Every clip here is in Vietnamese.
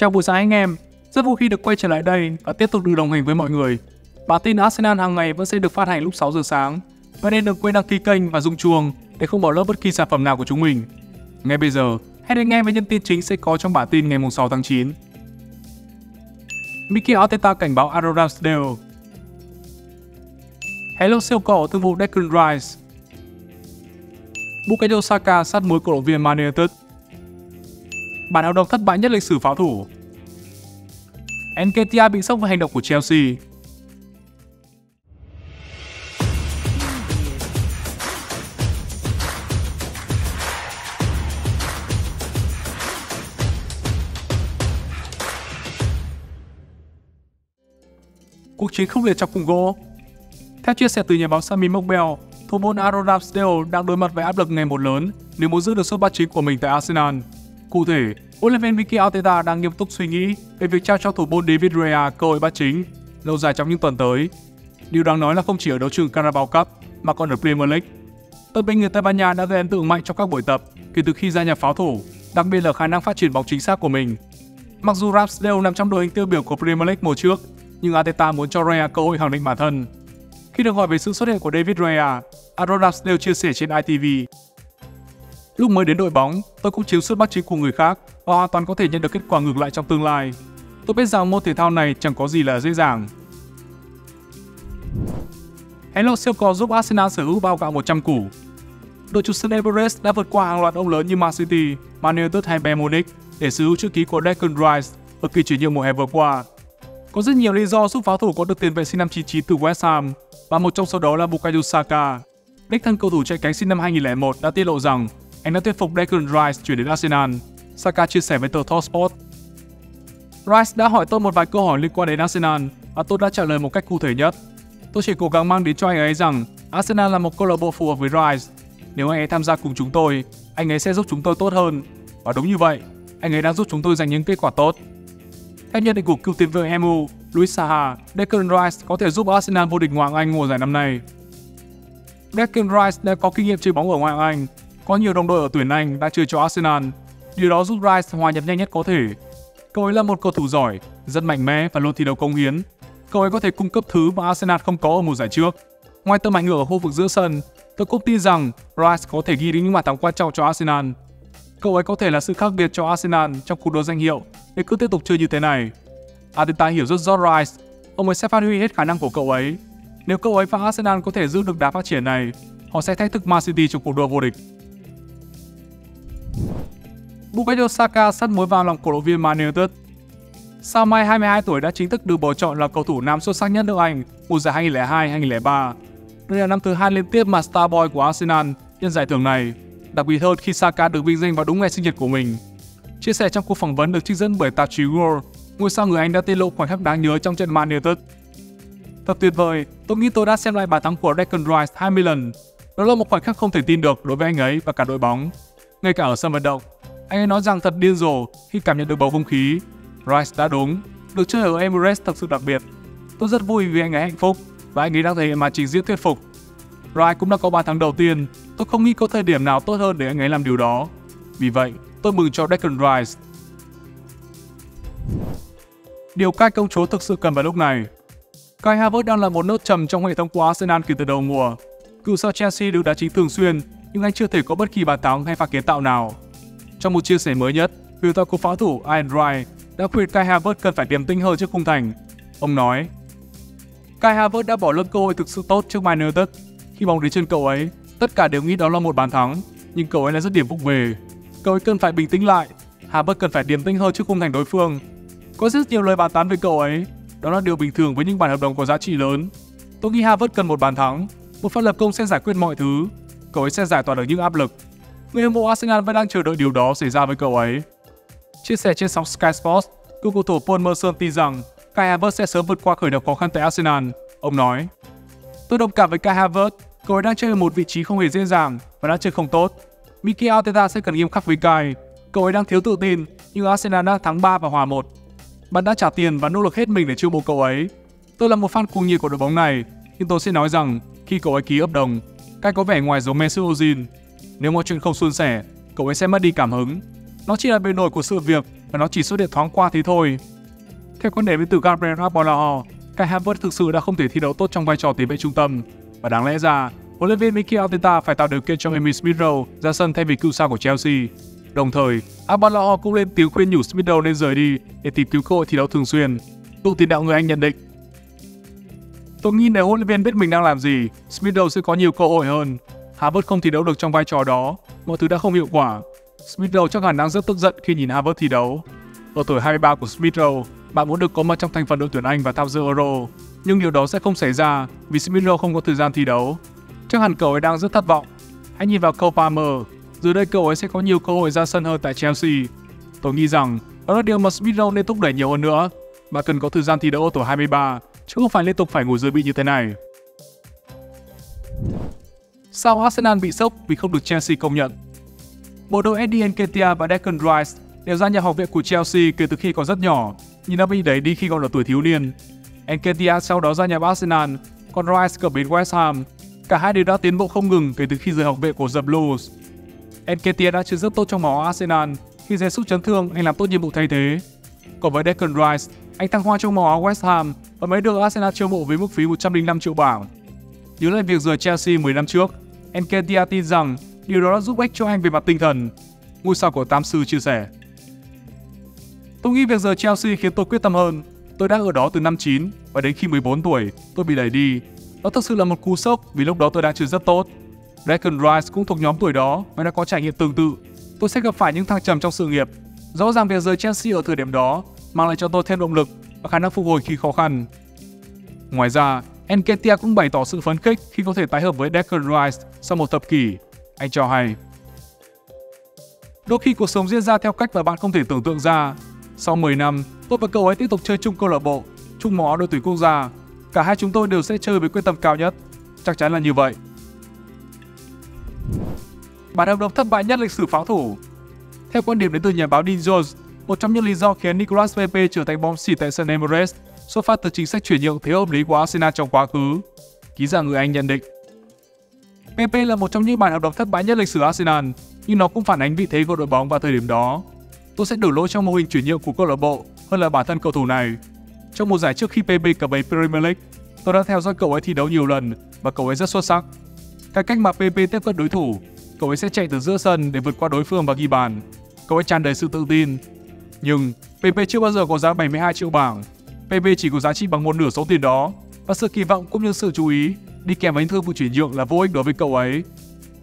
Chào buổi sáng anh em, rất vui khi được quay trở lại đây và tiếp tục được đồng hành với mọi người. Bản tin Arsenal hàng ngày vẫn sẽ được phát hành lúc 6 giờ sáng. Và nên đừng quên đăng ký kênh và rung chuông để không bỏ lỡ bất kỳ sản phẩm nào của chúng mình. Ngay bây giờ, hãy đến nghe về những tin chính sẽ có trong bản tin ngày 6 tháng 9. Mikel Arteta cảnh báo Aaron Ramsdale Hello siêu cỏ thương vụ Declan Rice Bukayo Saka sát mối cổ động viên Man United Bản hợp đồng thất bại nhất lịch sử pháo thủ? Nketiah bị sốc với hành động của Chelsea. Cuộc chiến không liệt trong cùng gỗ. Theo chia sẻ từ nhà báo Sami Mokbel, thủ môn Aaron Ramsdale đang đối mặt với áp lực ngày một lớn nếu muốn giữ được suất bắt chính của mình tại Arsenal. Cụ thể, huấn luyện viên Mikel Arteta đang nghiêm túc suy nghĩ về việc trao cho thủ môn David Raya cơ hội bắt chính lâu dài trong những tuần tới. Điều đáng nói là không chỉ ở đấu trường Carabao Cup mà còn ở Premier League. Tân binh người Tây Ban Nha đã gây ấn tượng mạnh trong các buổi tập kể từ khi gia nhập pháo thủ, đặc biệt là khả năng phát triển bóng chính xác của mình. Mặc dù Ramsdale nằm trong đội hình tiêu biểu của Premier League mùa trước, nhưng Arteta muốn cho Raya cơ hội khẳng định bản thân. Khi được hỏi về sự xuất hiện của David Raya, Aaron Ramsdale chia sẻ trên ITV Lúc mới đến đội bóng, tôi cũng chiếu suốt bắt trí của người khác và hoàn toàn có thể nhận được kết quả ngược lại trong tương lai. Tôi biết rằng môn thể thao này chẳng có gì là dễ dàng. Hello siêu cò giúp Arsenal sở hữu bao gạo 100 củ. Đội chủ sân Everest đã vượt qua hàng loạt ông lớn như Man City, Man United hay Bayern Munich để sở hữu chữ ký của Declan Rice ở kỳ chuyển nhượng mùa hè vừa qua. Có rất nhiều lý do giúp pháo thủ có được tiền vệ sinh năm 99 từ West Ham và một trong số đó là Bukayo Saka. Đích thân cầu thủ chạy cánh sinh năm 2001 đã tiết lộ rằng anh đã thuyết phục Declan Rice chuyển đến Arsenal. Saka chia sẻ với tờ Talksport. Rice đã hỏi tôi một vài câu hỏi liên quan đến Arsenal và tôi đã trả lời một cách cụ thể nhất. Tôi chỉ cố gắng mang đến cho anh ấy rằng Arsenal là một câu lạc bộ phù hợp với Rice. Nếu anh ấy tham gia cùng chúng tôi, anh ấy sẽ giúp chúng tôi tốt hơn. Và đúng như vậy, anh ấy đang giúp chúng tôi giành những kết quả tốt. Theo nhận định của cựu tiền vệ MU, Luis Saha, Declan Rice có thể giúp Arsenal vô địch Ngoại hạng Anh mùa giải năm nay. Declan Rice đã có kinh nghiệm chơi bóng ở Ngoại hạng Anh có nhiều đồng đội ở tuyển Anh đã chơi cho Arsenal. Điều đó giúp Rice hòa nhập nhanh nhất có thể. Cậu ấy là một cầu thủ giỏi, rất mạnh mẽ và luôn thi đấu công hiến. Cậu ấy có thể cung cấp thứ mà Arsenal không có ở mùa giải trước. Ngoài tầm ảnh hưởng ở khu vực giữa sân, tôi cũng tin rằng Rice có thể ghi đến những bàn thắng quan trọng cho Arsenal. Cậu ấy có thể là sự khác biệt cho Arsenal trong cuộc đua danh hiệu nếu cứ tiếp tục chơi như thế này. Arteta hiểu rất rõ Rice, ông ấy sẽ phát huy hết khả năng của cậu ấy. Nếu cậu ấy và Arsenal có thể giữ được đà phát triển này, họ sẽ thách thức Man City trong cuộc đua vô địch. Bukayo Saka sắt mối vào lòng cổ động viên Man United. Sao Mai 22 tuổi đã chính thức được bầu chọn là cầu thủ nam xuất sắc nhất nước Anh mùa giải 2002-2003. Đây là năm thứ hai liên tiếp mà Starboy của Arsenal nhận giải thưởng này, đặc biệt hơn khi Saka được vinh danh vào đúng ngày sinh nhật của mình. Chia sẻ trong cuộc phỏng vấn được trích dẫn bởi tạp chí World, ngôi sao người Anh đã tiết lộ khoảnh khắc đáng nhớ trong trận Man United. Thật tuyệt vời, tôi nghĩ tôi đã xem lại bàn thắng của Declan Rice 20 lần. Đó là một khoảnh khắc không thể tin được đối với anh ấy và cả đội bóng. Ngay cả ở sân vận động, anh ấy nói rằng thật điên rồ khi cảm nhận được bầu không khí. Rice đã đúng, được chơi ở Emirates thật sự đặc biệt. Tôi rất vui vì anh ấy hạnh phúc và anh ấy đang thể hiện màn trình diễn thuyết phục. Rice cũng đã có bàn thắng đầu tiên, tôi không nghĩ có thời điểm nào tốt hơn để anh ấy làm điều đó. Vì vậy, tôi mừng cho Declan Rice. Điều cai công chúa thực sự cần vào lúc này. Kai Havertz đang là một nốt trầm trong hệ thống của Arsenal kể từ đầu mùa. Cựu sao Chelsea được đá chính thường xuyên, nhưng anh chưa thể có bất kỳ bàn thắng hay pha kiến tạo nào. Trong một chia sẻ mới nhất, cựu tàu của pháo thủ Ian Wright đã khuyên Kai Havertz cần phải điềm tĩnh hơn trước khung thành. Ông nói, Kai Havertz đã bỏ lỡ cơ hội thực sự tốt trước Man United. Khi bóng đến chân cậu ấy, tất cả đều nghĩ đó là một bàn thắng, nhưng cậu ấy lại rất điểm vụng về. Cậu ấy cần phải bình tĩnh lại, Havertz cần phải điềm tĩnh hơn trước khung thành đối phương. Có rất nhiều lời bàn tán về cậu ấy, đó là điều bình thường với những bản hợp đồng có giá trị lớn. Tôi nghĩ Havertz cần một bàn thắng, một pha lập công sẽ giải quyết mọi thứ. Cậu ấy sẽ giải tỏa được những áp lực Người hâm mộ Arsenal vẫn đang chờ đợi điều đó xảy ra với cậu ấy. Chia sẻ trên sóng Sky Sports, cựu cầu thủ Paul Merson tin rằng Kai Havertz sẽ sớm vượt qua khởi đầu khó khăn tại Arsenal. Ông nói, Tôi đồng cảm với Kai Havertz, cậu ấy đang chơi ở một vị trí không hề dễ dàng và đã chơi không tốt. Mikel Arteta sẽ cần nghiêm khắc với Kai. Cậu ấy đang thiếu tự tin, nhưng Arsenal đã thắng 3 và hòa 1. Bạn đã trả tiền và nỗ lực hết mình để chiêu mộ cậu ấy. Tôi là một fan cuồng nhiệt của đội bóng này, nhưng tôi sẽ nói rằng khi cậu ấy ký hợp đồng, cái có vẻ ngoài giống Mesut Ozil nếu mọi chuyện không suôn sẻ, cậu ấy sẽ mất đi cảm hứng. Nó chỉ là bề nổi của sự việc và nó chỉ xuất hiện thoáng qua thế thôi. Theo quan điểm đến từ Gabriel Rapolao, Kai Havertz thực sự đã không thể thi đấu tốt trong vai trò tiền vệ trung tâm và đáng lẽ ra huấn luyện viên Mikel Arteta phải tạo điều kiện cho Emil Smith Rowe ra sân thay vì cựu sao của Chelsea. Đồng thời, Arbalao cũng lên tiếng khuyên nhủ Smith Rowe nên rời đi để tìm kiếm cơ hội thi đấu thường xuyên. Cựu tiền đạo người Anh nhận định. Tôi nghĩ nếu huấn luyện viên biết mình đang làm gì, Smithrow sẽ có nhiều cơ hội hơn. Havertz không thi đấu được trong vai trò đó, mọi thứ đã không hiệu quả. Smithrow chắc hẳn đang rất tức giận khi nhìn Havertz thi đấu. Ở tuổi 23 của Smithrow, bạn muốn được có mặt trong thành phần đội tuyển Anh và tham dự Euro, nhưng điều đó sẽ không xảy ra vì Smithrow không có thời gian thi đấu. Chắc hẳn cậu ấy đang rất thất vọng. Hãy nhìn vào Cole Palmer, dưới đây cậu ấy sẽ có nhiều cơ hội ra sân hơn tại Chelsea. Tôi nghĩ rằng đó là điều mà Smithrow nên thúc đẩy nhiều hơn nữa. Bạn cần có thời gian thi đấu ở tuổi 23, chứ không phải liên tục phải ngồi dưới bị như thế này. Sao Arsenal bị sốc vì không được Chelsea công nhận? Bộ đôi Eddie Nketiah và Declan Rice đều gia nhập học viện của Chelsea kể từ khi còn rất nhỏ, nhưng đã bị đẩy đi khi còn ở tuổi thiếu niên. Nketiah sau đó gia nhập Arsenal, còn Rice cập bến West Ham. Cả hai đều đã tiến bộ không ngừng kể từ khi rời học viện của The Blues. Nketiah đã chơi rất tốt trong máu Arsenal, khi Jesus chấn thương, anh làm tốt nhiệm vụ thay thế. Còn với Declan Rice, anh thăng hoa trong màu áo West Ham và mới được Arsenal chiêu mộ với mức phí 105 triệu bảng. Nhớ lại việc rời Chelsea 10 năm trước, Nketiah tin rằng điều đó đã giúp ích cho anh về mặt tinh thần. Ngôi sao của Tam Sư chia sẻ. Tôi nghĩ việc rời Chelsea khiến tôi quyết tâm hơn. Tôi đã ở đó từ năm 9 và đến khi 14 tuổi, tôi bị đẩy đi. Đó thực sự là một cú sốc vì lúc đó tôi đang chơi rất tốt. Declan Rice cũng thuộc nhóm tuổi đó và đã có trải nghiệm tương tự. Tôi sẽ gặp phải những thăng trầm trong sự nghiệp. Rõ ràng việc rời Chelsea ở thời điểm đó mang lại cho tôi thêm động lực và khả năng phục hồi khi khó khăn. Ngoài ra, Enketia cũng bày tỏ sự phấn khích khi có thể tái hợp với Declan Rice sau một thập kỷ. Anh cho hay. Đôi khi cuộc sống diễn ra theo cách mà bạn không thể tưởng tượng ra. Sau 10 năm, tôi và cậu ấy tiếp tục chơi chung câu lạc bộ, chung màu đội tuyển quốc gia. Cả hai chúng tôi đều sẽ chơi với quyết tâm cao nhất. Chắc chắn là như vậy. Bản hợp đồng thất bại nhất lịch sử pháo thủ. Theo quan điểm đến từ nhà báo Dean Jones, một trong những lý do khiến Nicolas Pepe trở thành bom xỉ tại sân Emirates xuất phát từ chính sách chuyển nhượng thiếu hợp lý của Arsenal trong quá khứ. Ký giả người Anh nhận định. Pepe là một trong những bản hợp đồng thất bại nhất lịch sử Arsenal, nhưng nó cũng phản ánh vị thế của đội bóng vào thời điểm đó. Tôi sẽ đổ lỗi trong mô hình chuyển nhượng của câu lạc bộ hơn là bản thân cầu thủ này. Trong mùa giải trước khi Pepe cập bến Premier League, tôi đã theo dõi cậu ấy thi đấu nhiều lần và cậu ấy rất xuất sắc. Cái cách mà Pepe tiếp cận đối thủ, cậu ấy sẽ chạy từ giữa sân để vượt qua đối phương và ghi bàn. Cậu ấy tràn đầy sự tự tin. Nhưng PP chưa bao giờ có giá 72 triệu bảng. PP chỉ có giá trị bằng một nửa số tiền đó và sự kỳ vọng cũng như sự chú ý đi kèm với thương vụ chuyển nhượng là vô ích đối với cậu ấy.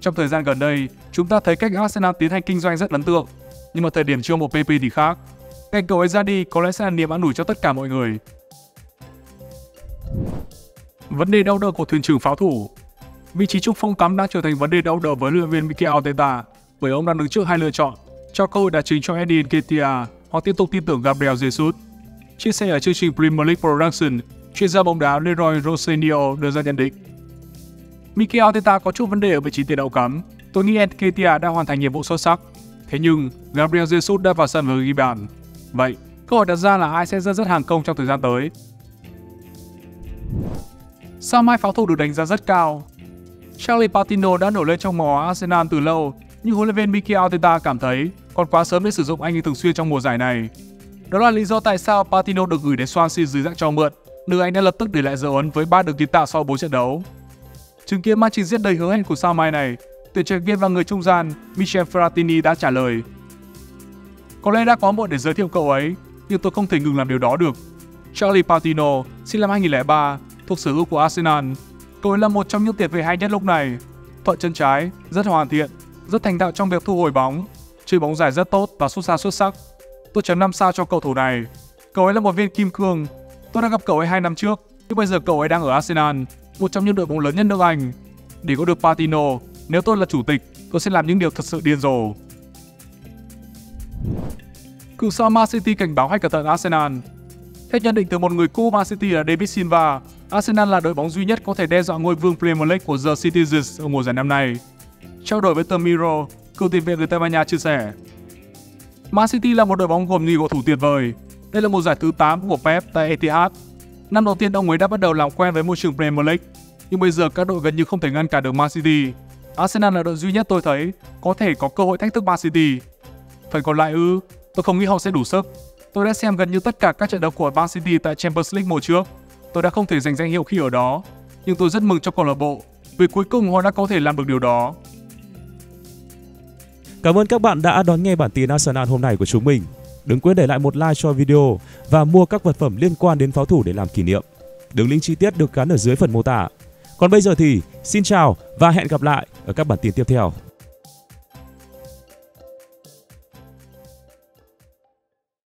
Trong thời gian gần đây, chúng ta thấy cách Arsenal tiến hành kinh doanh rất ấn tượng, nhưng mà thời điểm chưa một PP thì khác. Cách cậu ấy ra đi có lẽ sẽ là niềm an ủi cho tất cả mọi người. Vấn đề đau đớn của thuyền trưởng pháo thủ Vị trí trung phong cắm đã trở thành vấn đề đau đớn với luyện viên Mikel Arteta bởi ông đang đứng trước hai lựa chọn cho cơ hội đá chính cho Eddie Nketiah hoặc tiếp tục tin tưởng Gabriel Jesus. Chia sẻ ở chương trình Premier League Production, chuyên gia bóng đá Leroy Rosenio đưa ra nhận định. Mikel Arteta có chút vấn đề ở vị trí tiền đạo cắm. Tôi nghĩ Nketiah đã hoàn thành nhiệm vụ xuất sắc. Thế nhưng, Gabriel Jesus đã vào sân và ghi bàn. Vậy, câu hỏi đặt ra là ai sẽ rất rất hàng công trong thời gian tới? Sao mai pháo thủ được đánh giá rất cao? Charlie Patino đã nổi lên trong mò Arsenal từ lâu, nhưng huấn luyện viên Mikel Arteta cảm thấy còn quá sớm để sử dụng anh ấy thường xuyên trong mùa giải này. Đó là lý do tại sao Patino được gửi đến Swansea dưới dạng cho mượn, nơi anh đã lập tức để lại dấu ấn với ba đường kiến tạo sau 4 trận đấu. Chứng kiến màn trình diễn đầy hứa hẹn của sao mai này, tuyển trạch viên và người trung gian Michel Ferratini đã trả lời. Có lẽ đã có muộn để giới thiệu cậu ấy, nhưng tôi không thể ngừng làm điều đó được. Charlie Patino, sinh năm 2003, thuộc sở hữu của Arsenal. Cậu ấy là một trong những tiền vệ hay nhất lúc này. Thuận chân trái, rất hoàn thiện, rất thành thạo trong việc thu hồi bóng, chơi bóng dài rất tốt và xuất xa xuất sắc. Tôi chấm 5 sao cho cầu thủ này. Cậu ấy là một viên kim cương. Tôi đã gặp cậu ấy 2 năm trước, nhưng bây giờ cậu ấy đang ở Arsenal, một trong những đội bóng lớn nhất nước Anh. Để có được Patino, nếu tôi là chủ tịch, tôi sẽ làm những điều thật sự điên rồ. Cựu sao Man City cảnh báo hay cẩn thận Arsenal. Theo nhận định từ một người cũ Man City là David Silva, Arsenal là đội bóng duy nhất có thể đe dọa ngôi vương Premier League của The Citizens ở mùa giải năm nay. Trao đổi với tờ Mirror cựu tiền vệ người Tây Ban Nha chia sẻ. Man City là một đội bóng gồm nhiều cầu thủ tuyệt vời. Đây là một giải thứ 8 của Pep tại Etihad. Năm đầu tiên ông ấy đã bắt đầu làm quen với môi trường Premier League, nhưng bây giờ các đội gần như không thể ngăn cản được Man City. Arsenal là đội duy nhất tôi thấy có thể có cơ hội thách thức Man City. phần còn lại ư? Tôi không nghĩ họ sẽ đủ sức. Tôi đã xem gần như tất cả các trận đấu của Man City tại Champions League mùa trước. Tôi đã không thể giành danh hiệu khi ở đó, nhưng tôi rất mừng cho câu lạc bộ vì cuối cùng họ đã có thể làm được điều đó. Cảm ơn các bạn đã đón nghe bản tin Arsenal hôm nay của chúng mình. Đừng quên để lại một like cho video và mua các vật phẩm liên quan đến pháo thủ để làm kỷ niệm. Đường link chi tiết được gắn ở dưới phần mô tả. Còn bây giờ thì, xin chào và hẹn gặp lại ở các bản tin tiếp theo.